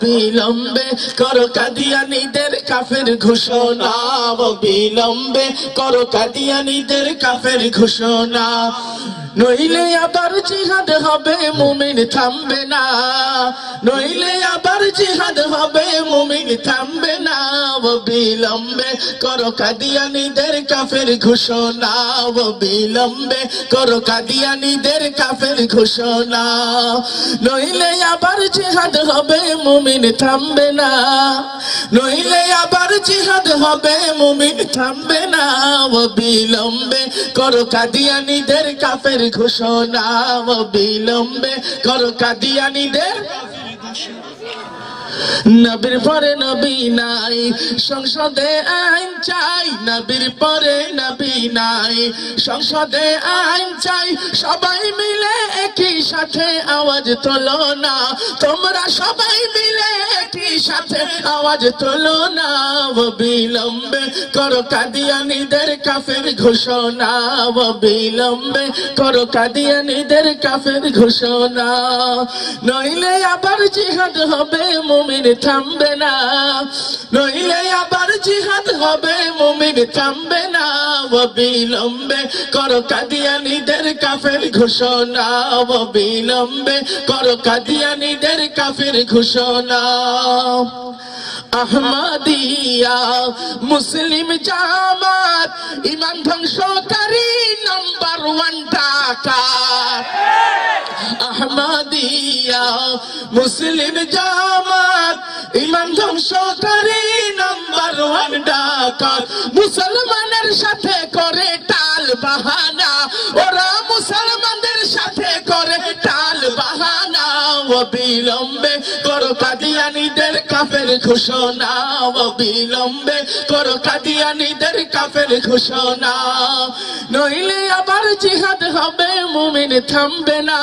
বিলম্বে করো কাদিয়ানিদের কাফের ঘোষণা। অবিলম্বে করো কাদিয়ানিদের কাফের ঘোষণা। নইলে আবার জিহাদ হবে, মুমিন থামবে না। নইলে আবার জিহাদ হবে, মুমিন থামবে না। বিলম্বে করো কাদিয়ানিদের কাফের ঘোষণা। বিলম্বে করো কাদিয়ানিদের কাফের ঘোষণা। নইলে আবার জিহাদ হবে, মুমিন থামবে না। নইলে আবার জিহাদ হবে, মুমিন থামবে না। বিলম্বে করো কাদিয়ানিদের কাফের ঘোষণা বিলম্বে করো কাদিয়ানিদের। নবীর পরে নবী নাই, সংসদে আইন চাই, নবীর পরে নবী নাই, সংসদে আইন চাই, সবাই মিলে একই সাথে আওয়াজ তোলো না। তোমরা সবাই মিলে একই সাথে আওয়াজ তোলো না। বিলম্বে করো কাদিয়ানিদের কাফের ঘোষণা। বিলম্বে করো কাদিয়ানিদের কাফের ঘোষণা। নইলে আবার জিহাদ হবে, মুমিন থামবে না। নইলে আবার জিহাদ হবে মুমিন থামবে না ও বিলম্বে করো কাদিয়ানিদের কাফের ঘোষণা ও বিলম্বে করো কাদিয়ানিদের কাফের ঘোষণা। আহমদিয়া মুসলিম জামাত, ইমান ধ্বংসকারী নাম্বার ওয়ান টাকা আহমদিয়া মুসলিম জামাত, ইমান ধ্বংসকারী নাম্বার ওয়ান ডাকাত মুসলমানের সাথে করে টাল বাহানা ওরা বাহানা ও বিলম্বে করো কাদিয়ানিদের কাফের ঘোষণা। ও বিলম্বে করো কাদিয়ানিদের কাফের ঘোষণা। নইলে আবার জিহাদ হবে, মুমিন থামবে না।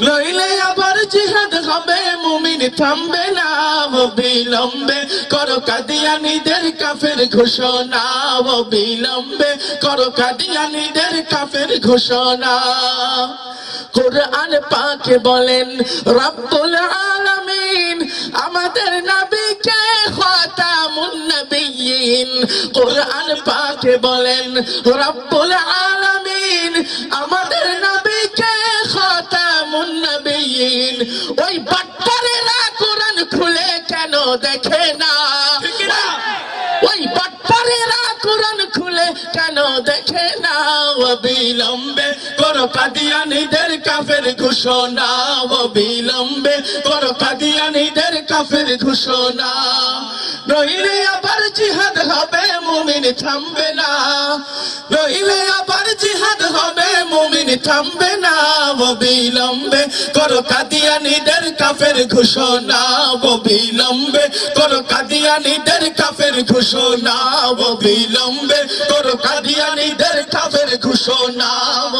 নইলে আবার জিহাদ হবে, মুমিন থামবে না। ও বিলম্বে করো কাদিয়ানিদের কাফের ঘোষণা। ও বিলম্বে করো কাদিয়ানিদের কাফের ঘোষণা। কোরআন পাকে বলেন রব্বুল আলামিন আমাদের নবীকে খাতামুন নবিয়্যিন কোরআন পাকে বলেন রব্বুল আলামিন আমাদের নবীকে খাতামুন নবিয়্যিন ওই বাট্টারেরা কোরআন খুলে কেন দেখে না? ওই বাট্টারেরা কোরআন কেন দেখে না ও বিলম্বে করো কাদিয়ানিদের কাফের ঘোষণা। ও বিলম্বে করো কাদিয়ানিদের কাফের ঘোষণা। নইলে আবার জিহাদ হবে, মুমিন থামবে না। নইলে আবার জিহাদ হবে, মুমিন থামবে না। ও বিলম্বে করো কাদিয়ানিদের কাফের ঘোষণা, ও বিলম্বে করো কাদিয়ানিদের কাফের ঘোষণা, ও বিলম্বে করো কাদিয়ানিদের কাফের ঘোষণা,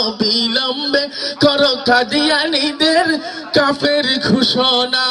ও বিলম্বে করো কাদিয়ানিদের কাফের ঘোষণা।